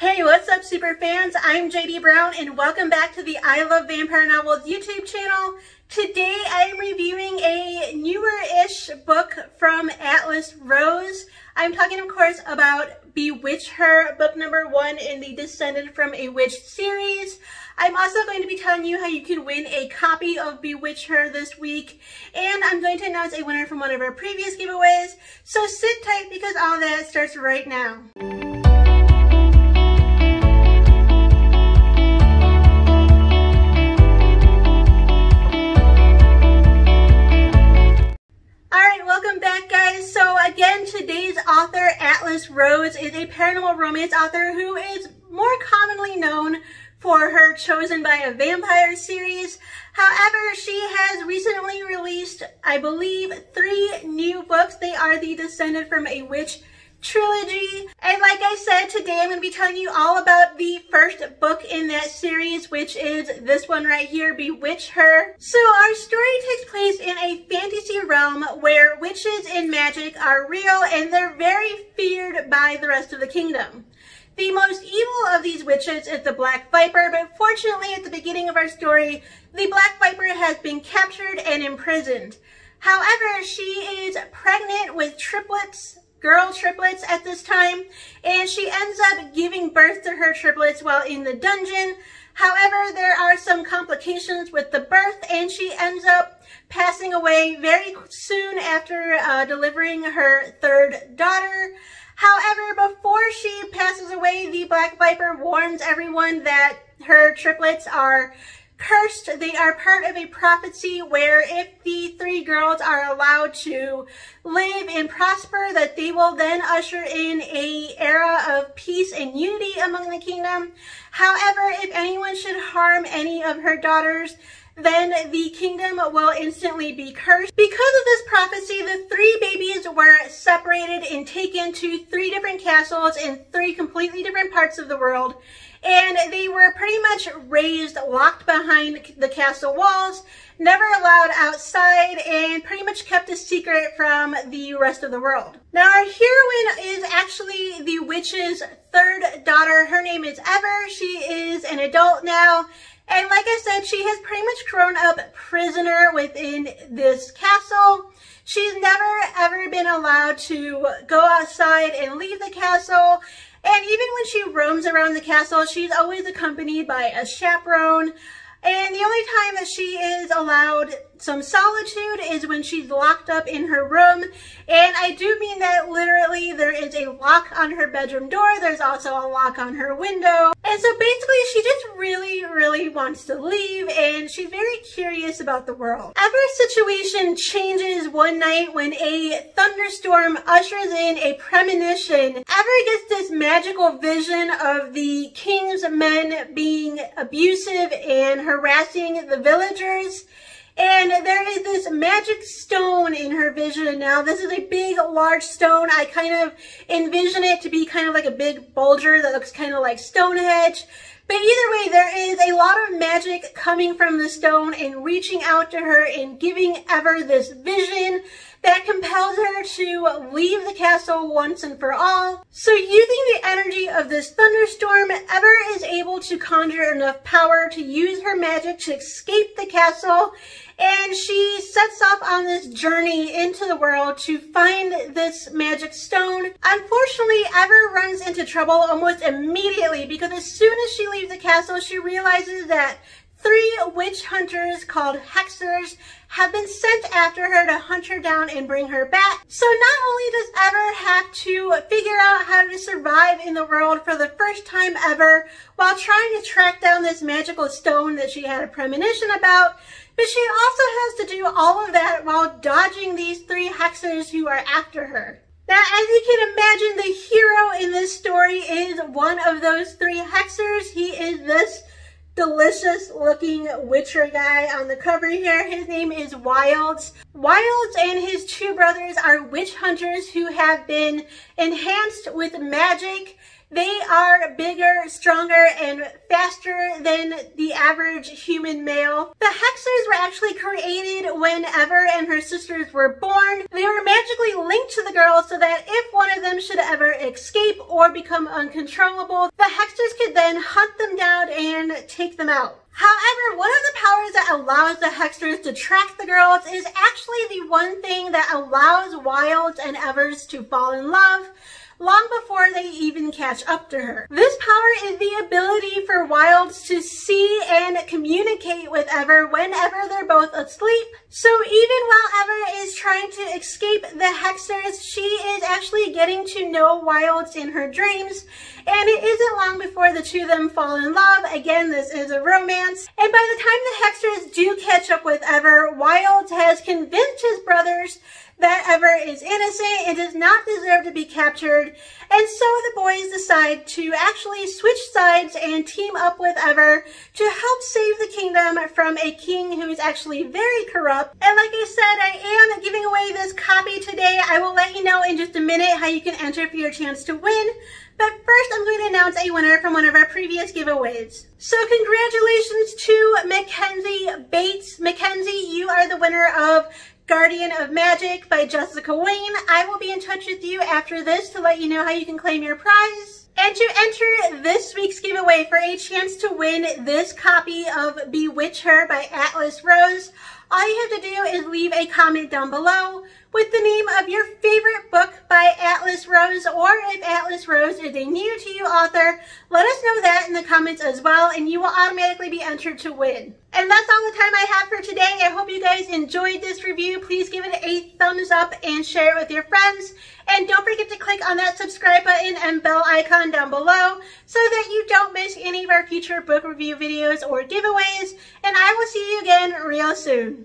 Hey, what's up, super fans? I'm JD Brown, and welcome back to the I Love Vampire Novels YouTube channel. Today, I am reviewing a newer-ish book from Atlas Rose. I'm talking, of course, about Bewitch Her, book number one in the Descended from a Witch series. I'm also going to be telling you how you can win a copy of Bewitch Her this week, and I'm going to announce a winner from one of our previous giveaways, so sit tight because all that starts right now. Rose is a paranormal romance author who is more commonly known for her Chosen by a Vampire series. However, she has recently released, I believe, three new books. They are the Descended from a Witch trilogy. And like I said, today I'm going to be telling you all about the first book in that series, which is this one right here, Bewitch Her. So our story takes place in a fantasy realm where witches and magic are real and they're very feared by the rest of the kingdom. The most evil of these witches is the Black Viper, but fortunately at the beginning of our story, the Black Viper has been captured and imprisoned. However, she is pregnant with triplets girl triplets at this time, and she ends up giving birth to her triplets while in the dungeon. However, there are some complications with the birth, and she ends up passing away very soon after uh, delivering her third daughter. However, before she passes away, the Black Viper warns everyone that her triplets are cursed. They are part of a prophecy where if the three girls are allowed to live and prosper, that they will then usher in a era of peace and unity among the kingdom. However, if anyone should harm any of her daughters, then the kingdom will instantly be cursed. Because of this prophecy, the three babies were separated and taken to three different castles in three completely different parts of the world and they were pretty much raised locked behind the castle walls, never allowed outside, and pretty much kept a secret from the rest of the world. Now our heroine is actually the witch's third daughter. Her name is Ever. She is an adult now. And like I said, she has pretty much grown up prisoner within this castle. She's never ever been allowed to go outside and leave the castle. And even when she roams around the castle, she's always accompanied by a chaperone. And the only time that she is allowed some solitude is when she's locked up in her room. And I do mean that literally there is a lock on her bedroom door. There's also a lock on her window. And so basically she just really, really wants to leave and she's very curious about the world. Ever's situation changes one night when a thunderstorm ushers in a premonition. Ever gets this magical vision of the king's men being abusive and harassing the villagers. And there is this magic stone in her vision now. This is a big, large stone. I kind of envision it to be kind of like a big bulger that looks kind of like Stonehenge. But either way, there is a lot of magic coming from the stone and reaching out to her and giving Ever this vision to leave the castle once and for all. So using the energy of this thunderstorm, Ever is able to conjure enough power to use her magic to escape the castle and she sets off on this journey into the world to find this magic stone. Unfortunately, Ever runs into trouble almost immediately because as soon as she leaves the castle, she realizes that Three witch hunters called Hexers have been sent after her to hunt her down and bring her back. So not only does Ever have to figure out how to survive in the world for the first time ever while trying to track down this magical stone that she had a premonition about, but she also has to do all of that while dodging these three Hexers who are after her. Now, as you can imagine, the hero in this story is one of those three Hexers. He is this delicious looking Witcher guy on the cover here. His name is Wilds. Wilds and his two brothers are witch hunters who have been enhanced with magic They are bigger, stronger, and faster than the average human male. The Hexers were actually created when Ever and her sisters were born. They were magically linked to the girls so that if one of them should ever escape or become uncontrollable, the Hexers could then hunt them down and take them out. However, one of the powers that allows the Hexers to track the girls is actually the one thing that allows Wilds and Evers to fall in love long before they even catch up to her. This power is the ability for Wilds to see and communicate with Ever whenever they're both asleep. So even while Ever is trying to escape the Hexers, she is actually getting to know Wilds in her dreams. And it isn't long before the two of them fall in love. Again, this is a romance. And by the time the Hexers do catch up with Ever, Wilds has convinced his brothers that Ever is innocent and does not deserve to be captured. And so the boys decide to actually switch sides and team up with Ever to help save the kingdom from a king who is actually very corrupt. And like I said, I am giving away this copy today. I will let you know in just a minute how you can enter for your chance to win. But first, I'm going to announce a winner from one of our previous giveaways. So congratulations to Mackenzie Bates. Mackenzie, you are the winner of Guardian of Magic by Jessica Wayne. I will be in touch with you after this to let you know how you can claim your prize. And to enter this week's giveaway for a chance to win this copy of Bewitch Her by Atlas Rose, all you have to do is leave a comment down below with the name of your favorite book by Atlas Rose, or if Atlas Rose is a new to you author, let us know that in the comments as well, and you will automatically be entered to win. And that's all the time I have for today. I hope you guys enjoyed this review. Please give it a thumbs up and share it with your friends. And don't forget to click on that subscribe button and bell icon down below so that you don't miss any of our future book review videos or giveaways. And I will see you again real soon.